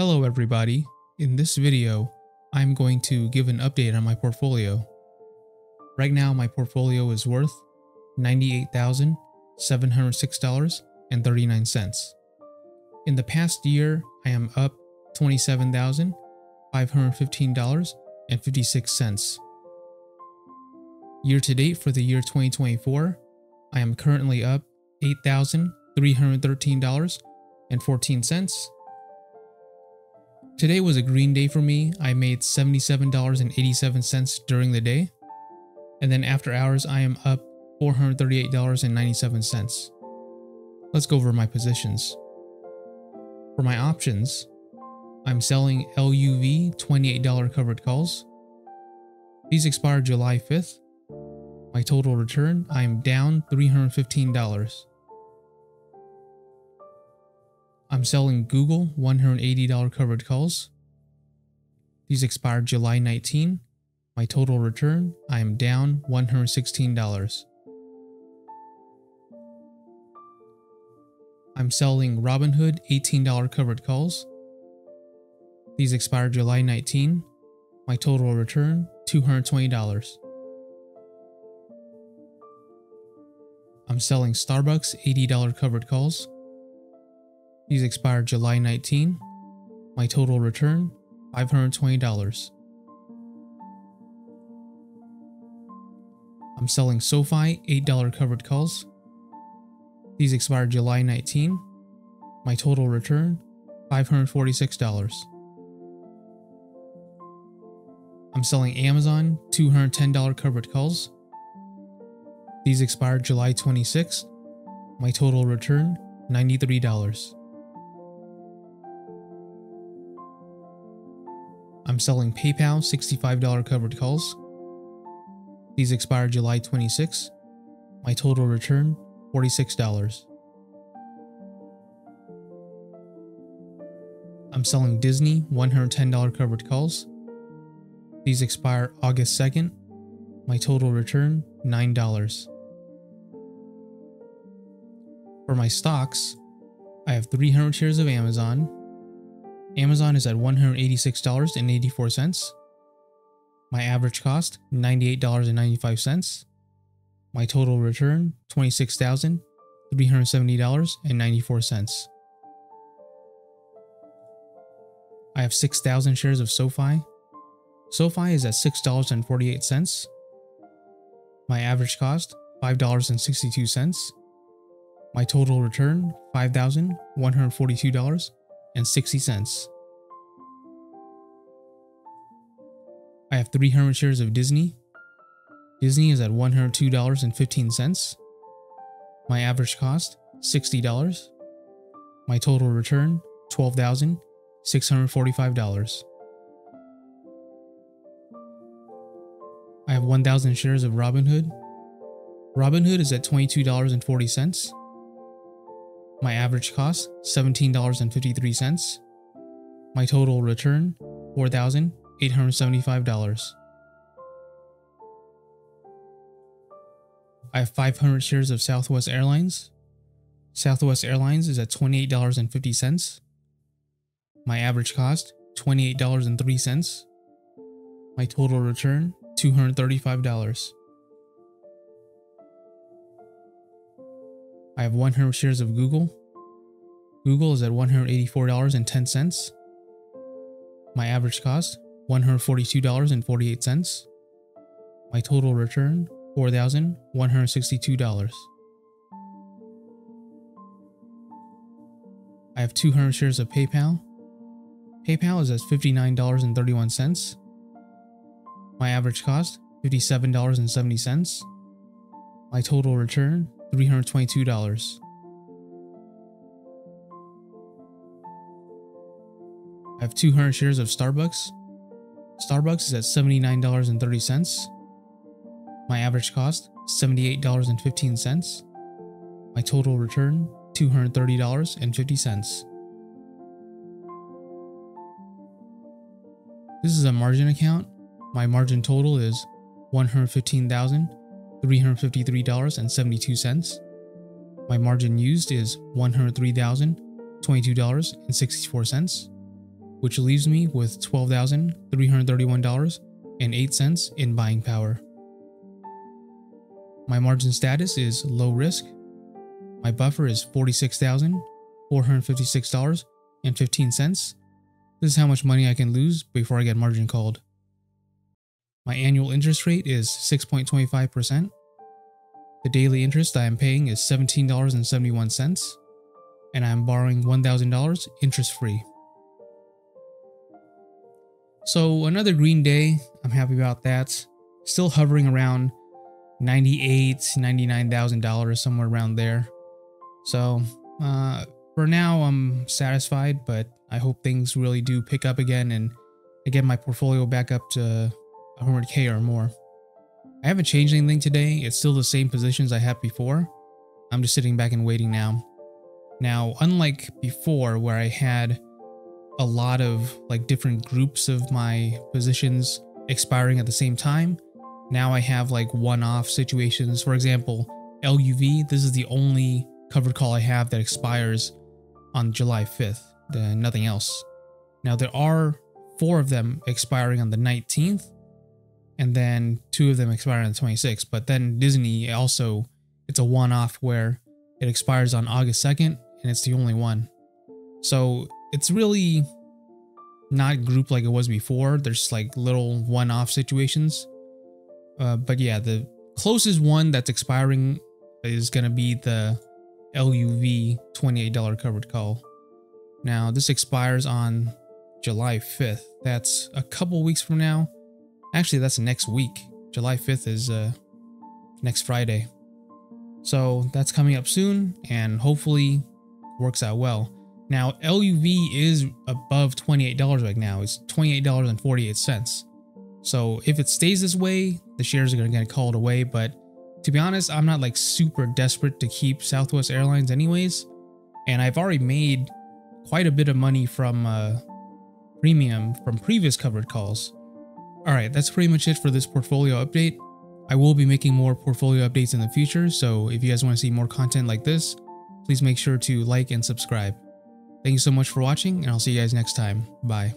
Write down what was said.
Hello everybody, in this video, I'm going to give an update on my portfolio. Right now my portfolio is worth $98,706.39. In the past year, I am up $27,515.56. Year to date for the year 2024, I am currently up $8,313.14 Today was a green day for me. I made $77.87 during the day. And then after hours, I am up $438.97. Let's go over my positions. For my options, I'm selling LUV $28 covered calls. These expire July 5th. My total return, I am down $315. I'm selling Google $180 covered calls. These expired July 19. My total return, I am down $116. I'm selling Robinhood $18 covered calls. These expired July 19. My total return, $220. I'm selling Starbucks $80 covered calls. These expired July 19. My total return, $520. I'm selling SoFi $8 covered calls. These expired July 19. My total return, $546. I'm selling Amazon $210 covered calls. These expired July 26. My total return, $93. I'm selling PayPal $65 covered calls. These expire July 26. My total return $46. I'm selling Disney $110 covered calls. These expire August 2nd. My total return $9. For my stocks, I have 300 shares of Amazon, Amazon is at $186.84. My average cost, $98.95. My total return, $26,370.94. I have 6,000 shares of SoFi. SoFi is at $6.48. My average cost, $5.62. My total return, $5,142 and 60 cents. I have 300 shares of Disney. Disney is at $102.15. My average cost, $60. My total return, $12,645. I have 1,000 shares of Robinhood. Robinhood is at $22.40. My average cost, $17.53. My total return, $4,875. I have 500 shares of Southwest Airlines. Southwest Airlines is at $28.50. My average cost, $28.03. My total return, $235. I have 100 shares of Google. Google is at $184.10. My average cost, $142.48. My total return, $4,162. I have 200 shares of PayPal. PayPal is at $59.31. My average cost, $57.70. My total return, $322. I have 200 shares of Starbucks. Starbucks is at $79.30. My average cost, $78.15. My total return, $230.50. This is a margin account. My margin total is 115,000. $353.72. My margin used is $103,022.64. which leaves me with $12,331.08 in buying power. My margin status is low risk. My buffer is $46,456.15. This is how much money I can lose before I get margin called. My annual interest rate is 6.25%. The daily interest I am paying is $17.71, and I am borrowing $1,000 interest free. So another green day, I'm happy about that. Still hovering around 98, $99,000, somewhere around there. So uh, for now, I'm satisfied, but I hope things really do pick up again and I get my portfolio back up to 100k or more. I haven't changed anything today. It's still the same positions I had before. I'm just sitting back and waiting now. Now, unlike before where I had a lot of like different groups of my positions expiring at the same time, now I have like one-off situations. For example, LUV, this is the only covered call I have that expires on July 5th, then nothing else. Now there are four of them expiring on the 19th, and then two of them expire on the 26th. But then Disney also, it's a one-off where it expires on August 2nd, and it's the only one. So it's really not grouped like it was before. There's like little one-off situations. Uh, but yeah, the closest one that's expiring is gonna be the LUV $28 covered call. Now this expires on July 5th. That's a couple weeks from now. Actually, that's next week. July 5th is uh, next Friday. So that's coming up soon and hopefully works out well. Now, LUV is above $28 right now. It's $28.48. So if it stays this way, the shares are going to get called away. But to be honest, I'm not like super desperate to keep Southwest Airlines anyways. And I've already made quite a bit of money from uh, premium from previous covered calls. Alright, that's pretty much it for this portfolio update. I will be making more portfolio updates in the future, so if you guys want to see more content like this, please make sure to like and subscribe. Thank you so much for watching, and I'll see you guys next time. Bye.